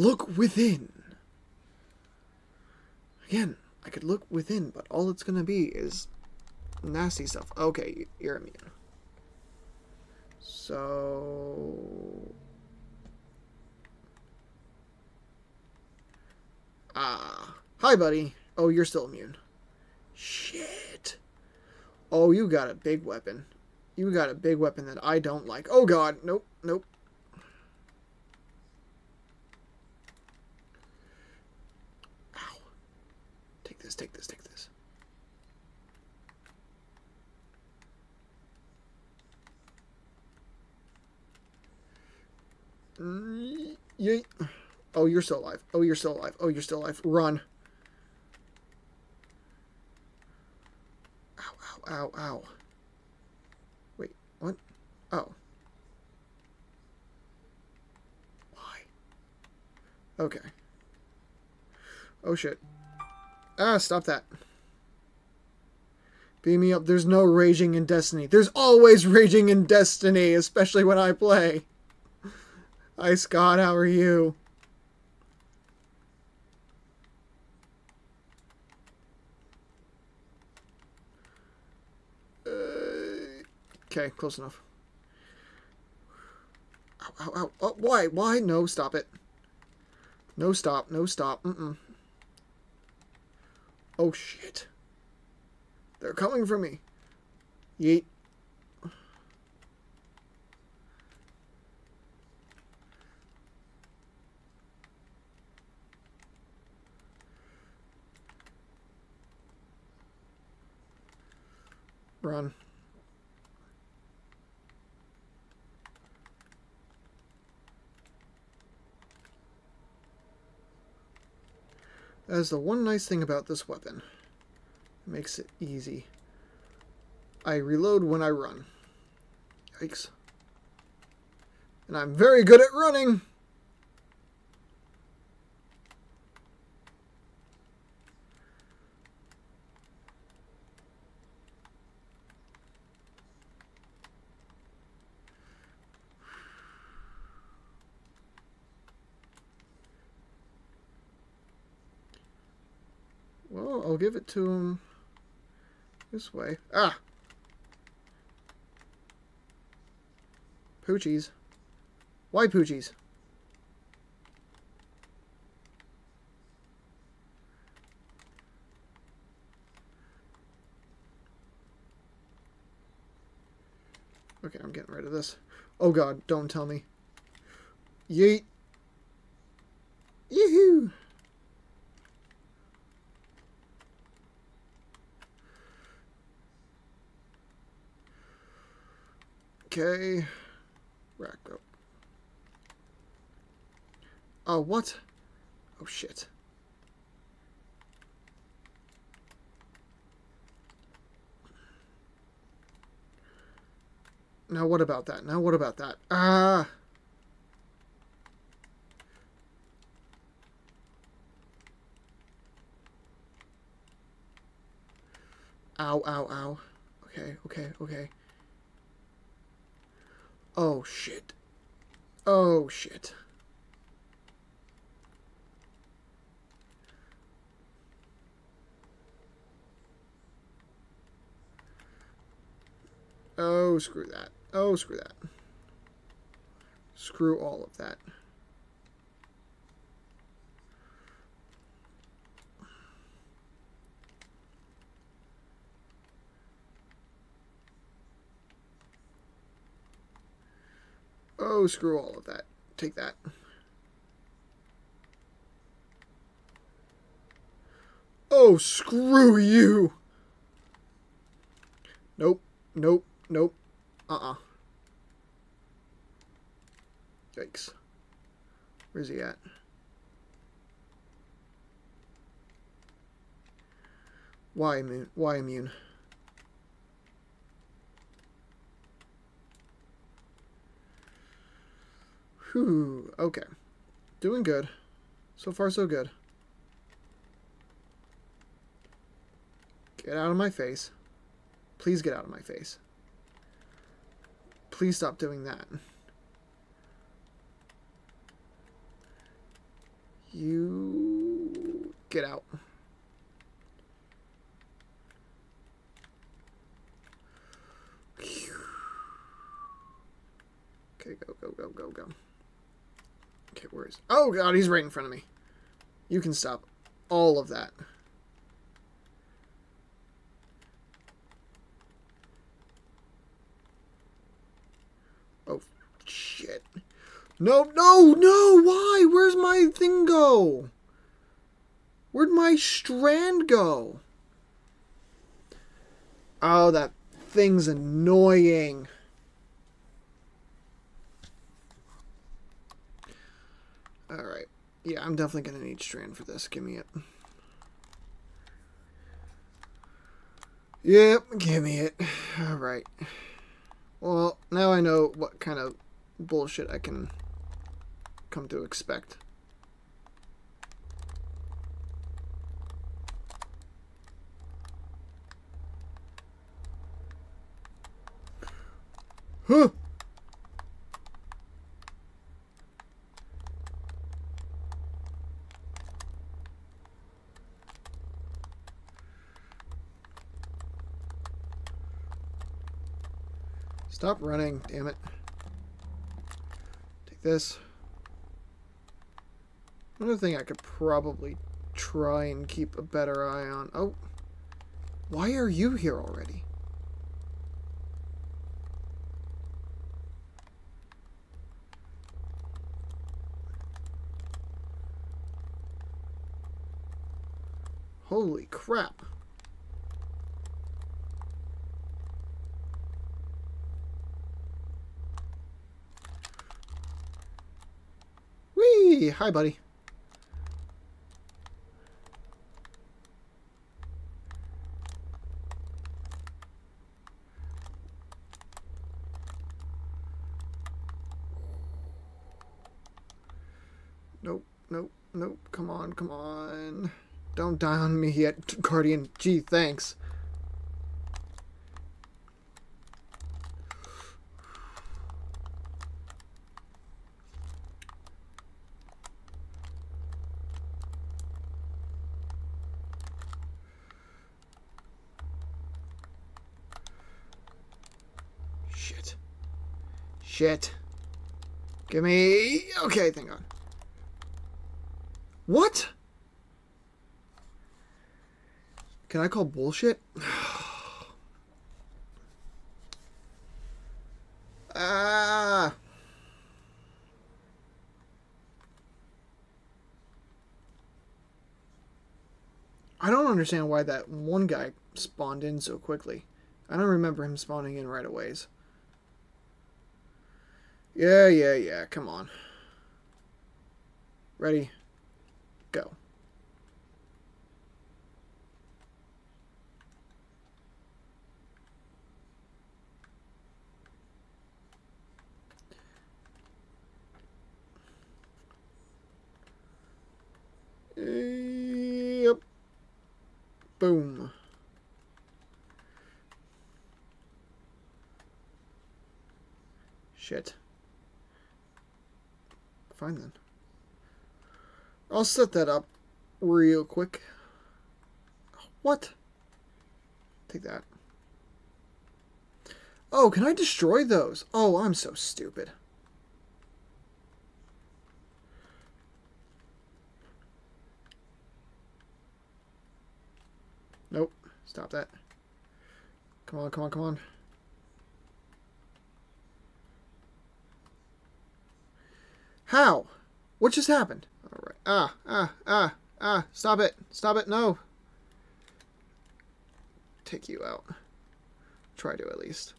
Look within. Again, I could look within, but all it's gonna be is nasty stuff. Okay, you're immune. So. Ah. Hi, buddy. Oh, you're still immune. Shit. Oh, you got a big weapon. You got a big weapon that I don't like. Oh, God. Nope. Nope. This, take this, take this. Oh, you're still alive. Oh, you're still alive. Oh, you're still alive. Run. Ow, ow, ow, ow. Wait, what? Oh. Why? Okay. Oh, shit. Ah, stop that. Beam me up. There's no raging in Destiny. There's always raging in Destiny, especially when I play. Hi, Scott. How are you? Okay, close enough. Ow, ow, ow. Oh, why? Why? No, stop it. No, stop. No, stop. Mm-mm. Oh, shit. They're coming for me. Yeet. Run. That is the one nice thing about this weapon. It makes it easy. I reload when I run. Yikes. And I'm very good at running! I'll give it to him this way. Ah! Poochies. Why Poochies? Okay, I'm getting rid of this. Oh god, don't tell me. Yeet. Yoo-hoo! Okay. Rack up. Oh, what? Oh, shit. Now what about that? Now what about that? Ah! Ow, ow, ow. Okay, okay, okay. Oh, shit. Oh, shit. Oh, screw that. Oh, screw that. Screw all of that. Oh, screw all of that. Take that. Oh, screw you! Nope, nope, nope. Uh-uh. Yikes. Where's he at? Why immune? Why immune? Whew, okay. Doing good. So far, so good. Get out of my face. Please get out of my face. Please stop doing that. You get out. Okay, go, go, go, go, go. Okay, where is... Oh, God, he's right in front of me. You can stop all of that. Oh, shit. No, no, no! Why? Where's my thing go? Where'd my strand go? Oh, that thing's annoying. Alright. Yeah, I'm definitely going to need strand for this. Give me it. Yep, give me it. Alright. Well, now I know what kind of bullshit I can come to expect. Huh! Stop running, damn it. Take this. Another thing I could probably try and keep a better eye on. Oh, why are you here already? Holy crap. Hi, buddy. Nope, nope, nope. Come on, come on. Don't die on me yet, Guardian. Gee, thanks. Shit. Shit. Give me... Okay, thank God. What? Can I call bullshit? ah. I don't understand why that one guy spawned in so quickly. I don't remember him spawning in right away. Yeah, yeah, yeah. Come on. Ready? Go. Yep. Boom. Shit. Fine then. I'll set that up real quick. What? Take that. Oh, can I destroy those? Oh, I'm so stupid. Nope. Stop that. Come on, come on, come on. How? What just happened? All right. Ah, ah, ah, ah. Stop it. Stop it. No. Take you out. Try to, at least.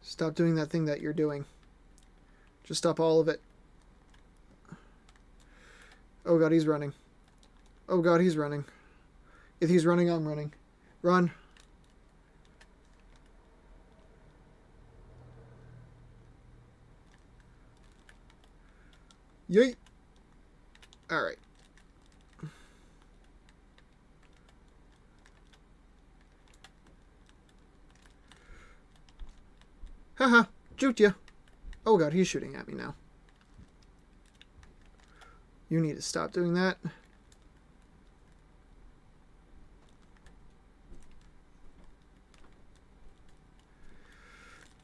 Stop doing that thing that you're doing. Just stop all of it. Oh god, he's running. Oh god, he's running. If he's running, I'm running. Run. Yeet. Alright. Haha, juked you. Oh god, he's shooting at me now. You need to stop doing that.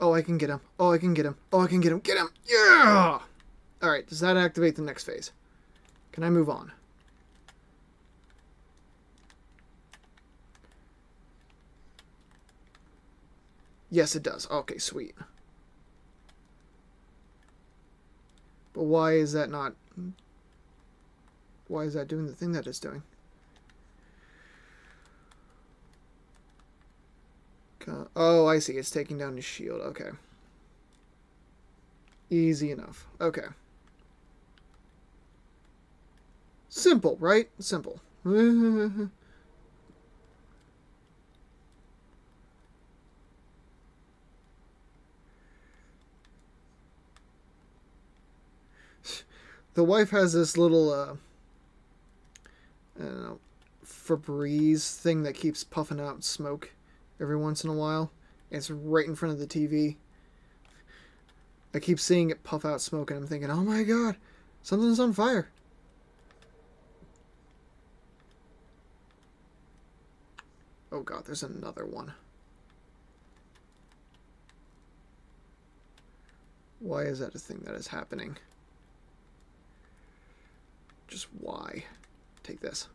Oh, I can get him. Oh, I can get him. Oh, I can get him. Get him! Yeah! Alright, does that activate the next phase? Can I move on? Yes, it does. Okay, sweet. But why is that not... Why is that doing the thing that it's doing? Oh, I see. It's taking down his shield. Okay. Easy enough. Okay. Simple, right? Simple. the wife has this little, uh, I don't know, Febreze thing that keeps puffing out smoke every once in a while. It's right in front of the TV. I keep seeing it puff out smoke and I'm thinking, oh my god, something's on fire. Oh god, there's another one. Why is that a thing that is happening? Just why? Take this.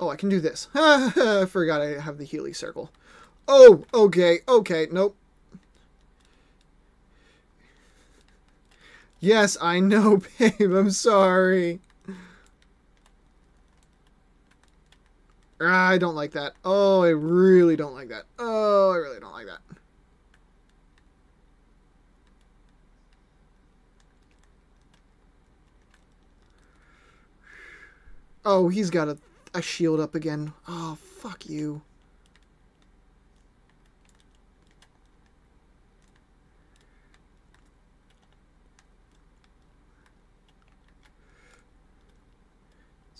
Oh, I can do this. I forgot I have the Healy circle. Oh, okay, okay, nope. Yes, I know, babe, I'm sorry. I don't like that. Oh, I really don't like that. Oh, I really don't like that. Oh, he's got a, a shield up again. Oh, fuck you.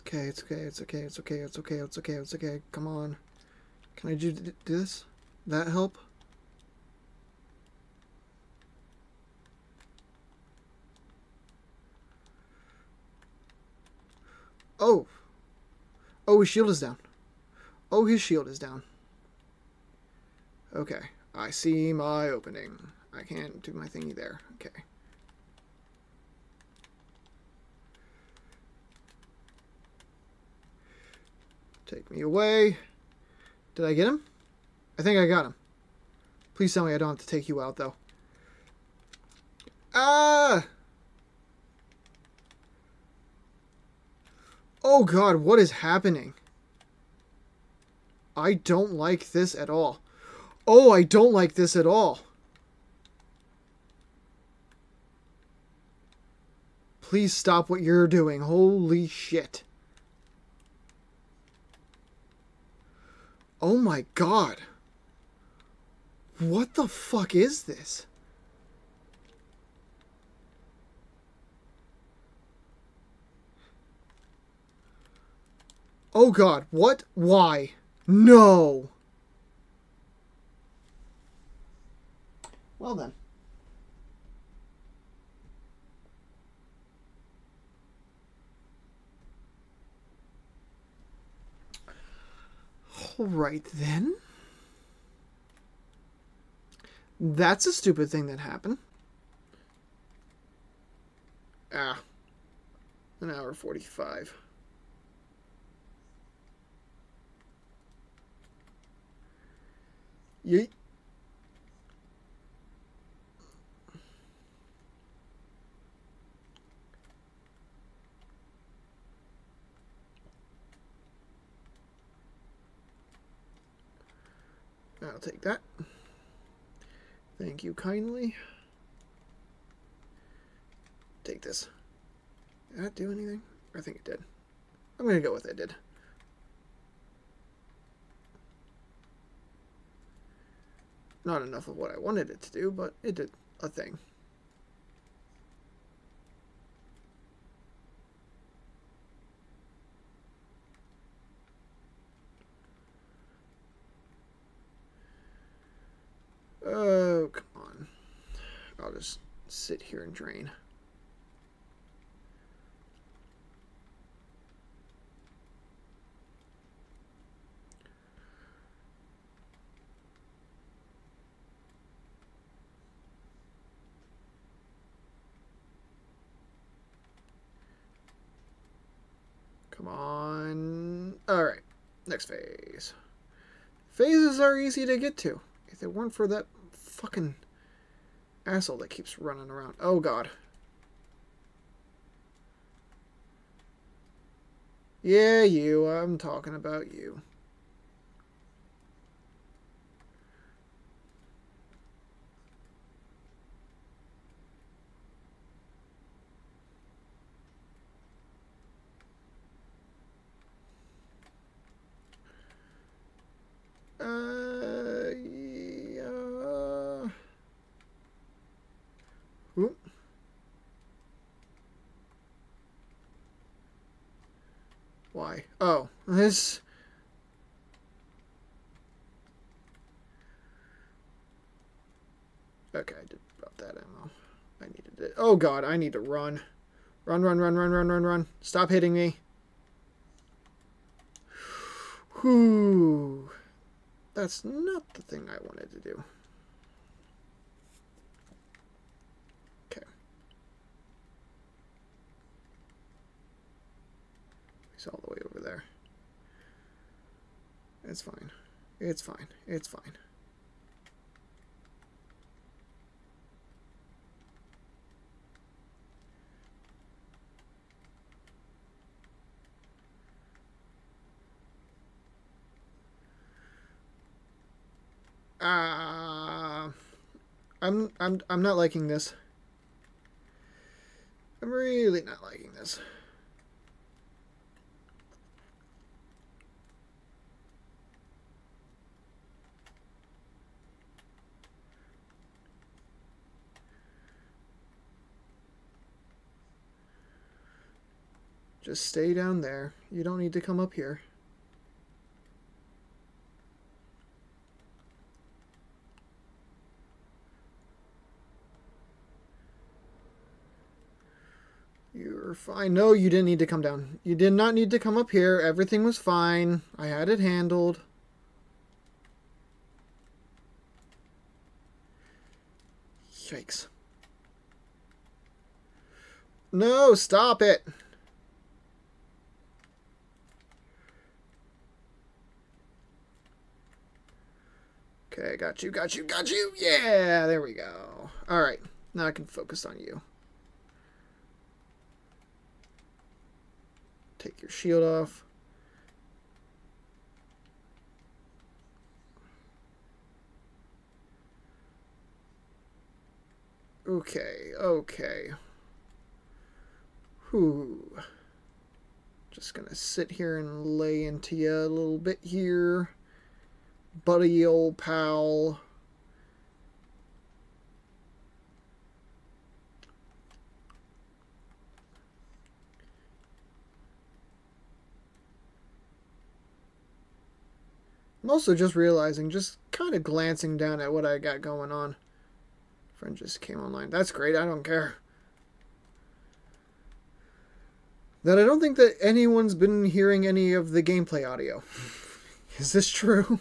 Okay, it's okay, it's okay, it's okay, it's okay, it's okay, it's okay. Come on. Can I do, do this? That help? Oh. Oh, his shield is down. Oh, his shield is down. Okay. I see my opening. I can't do my thingy there. Okay. Take me away. Did I get him? I think I got him. Please tell me I don't have to take you out, though. Ah! Oh god, what is happening? I don't like this at all. Oh, I don't like this at all. Please stop what you're doing. Holy shit. Oh my god. What the fuck is this? Oh god, what? Why? No! Well then. Alright then. That's a stupid thing that happened. Ah. An hour 45. Yeet. I'll take that. Thank you kindly. Take this. Did that do anything? I think it did. I'm going to go with it did. Not enough of what I wanted it to do, but it did a thing. Just sit here and drain. Come on. Alright, next phase. Phases are easy to get to. If it weren't for that fucking asshole that keeps running around. Oh god. Yeah, you. I'm talking about you. Uh, yeah. Oop. Why? Oh, this. Okay, I did about that ammo. I needed it. Oh god, I need to run. Run, run, run, run, run, run, run. Stop hitting me. Whew. That's not the thing I wanted to do. Okay. He's all the way over there. It's fine. It's fine. It's fine. Uh, I'm I'm I'm not liking this. I'm really not liking this. Just stay down there. You don't need to come up here. You're fine. No, you didn't need to come down. You did not need to come up here. Everything was fine. I had it handled. Yikes. No, stop it. Okay, got you, got you, got you. Yeah, there we go. All right, now I can focus on you. Take your shield off. Okay, okay. Whew. Just gonna sit here and lay into you a little bit here. Buddy old pal. I'm also just realizing, just kind of glancing down at what I got going on. Friend just came online. That's great. I don't care. That I don't think that anyone's been hearing any of the gameplay audio. Is this true?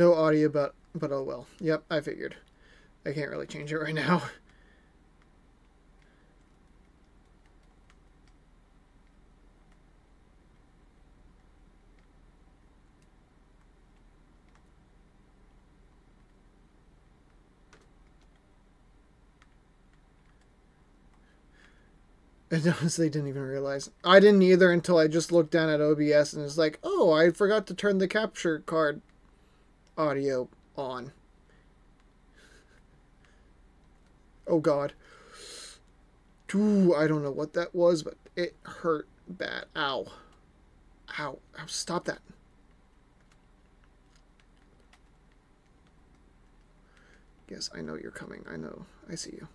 No audio, but but oh well. Yep, I figured. I can't really change it right now. I honestly didn't even realize. I didn't either until I just looked down at OBS and it's like, oh, I forgot to turn the capture card audio on. Oh god. Ooh, I don't know what that was, but it hurt bad. Ow. Ow. Ow. Stop that. Yes, I know you're coming. I know. I see you.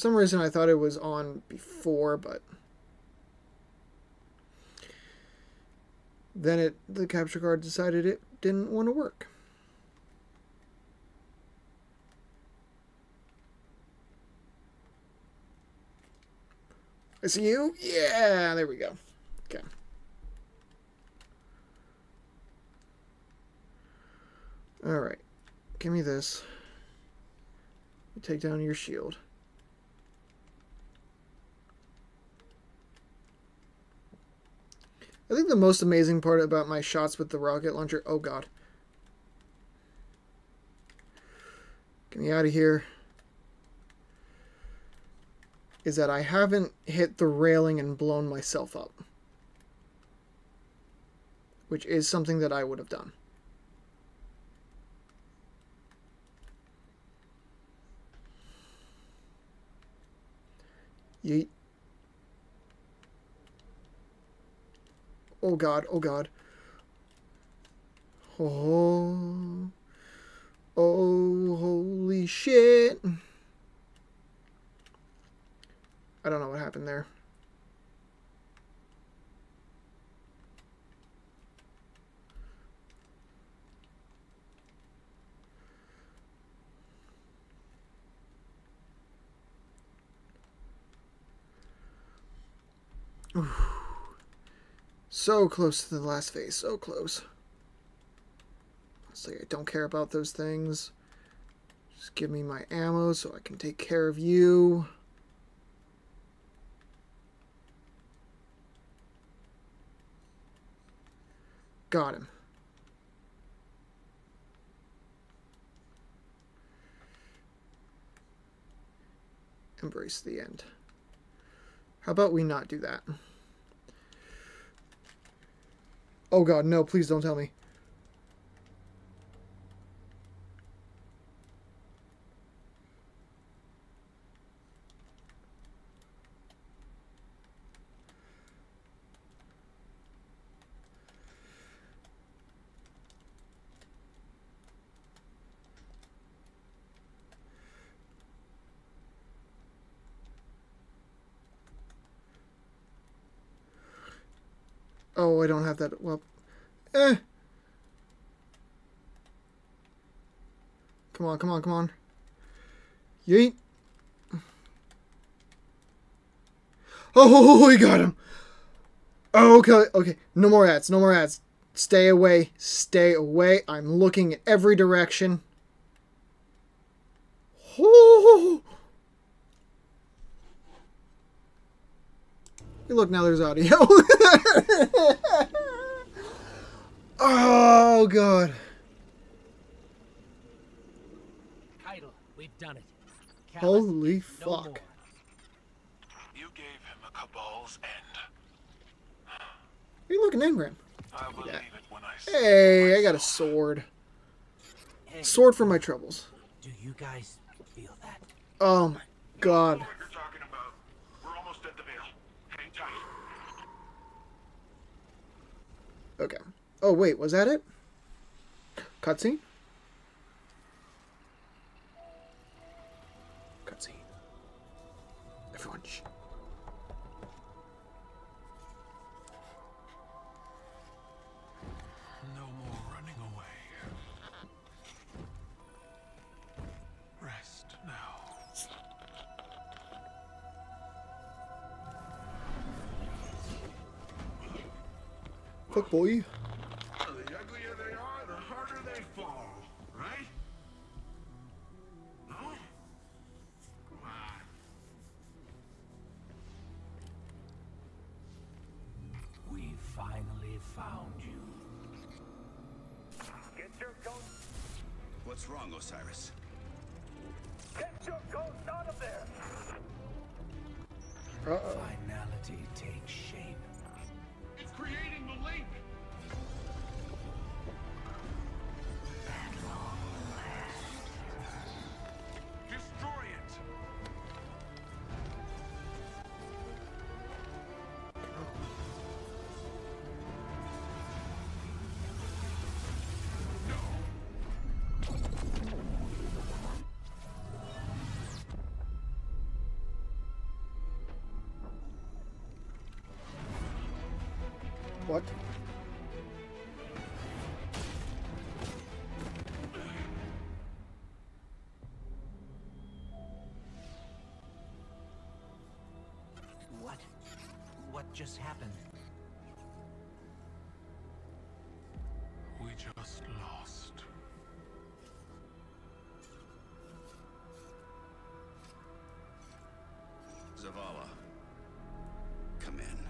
Some reason, I thought it was on before, but then it the capture card decided it didn't want to work. I see you. Yeah, there we go. Okay. All right. Give me this. Take down your shield. I think the most amazing part about my shots with the rocket launcher... Oh, God. Get me out of here. Is that I haven't hit the railing and blown myself up. Which is something that I would have done. Yeet. Oh god, oh god. Oh. Oh, holy shit. I don't know what happened there. Oof. So close to the last phase, so close. Honestly, I don't care about those things. Just give me my ammo so I can take care of you. Got him. Embrace the end. How about we not do that? Oh god, no, please don't tell me. Oh, I don't have that. Well, eh. Come on, come on, come on. Yeet. Oh, we got him. Oh, okay, okay. No more ads, no more ads. Stay away, stay away. I'm looking in every direction. Oh. Hey, look, now there's audio. oh, God. Caiatl, we've done it. Calus, Holy no fuck. more. You gave him a cabal's end. Hey, look, an engram. I believe Yeah. it when I Hey, I got a sword. Hey, Sword for my troubles. do you guys feel that? Oh, my God. What you're talking about. We're almost at the veil. Hang tight. Okay. Oh, wait, was that it? Cutscene? Cutscene. Everyone, shh. Fuck, boy. What? What? What just happened? We just lost. Zavala. Come in.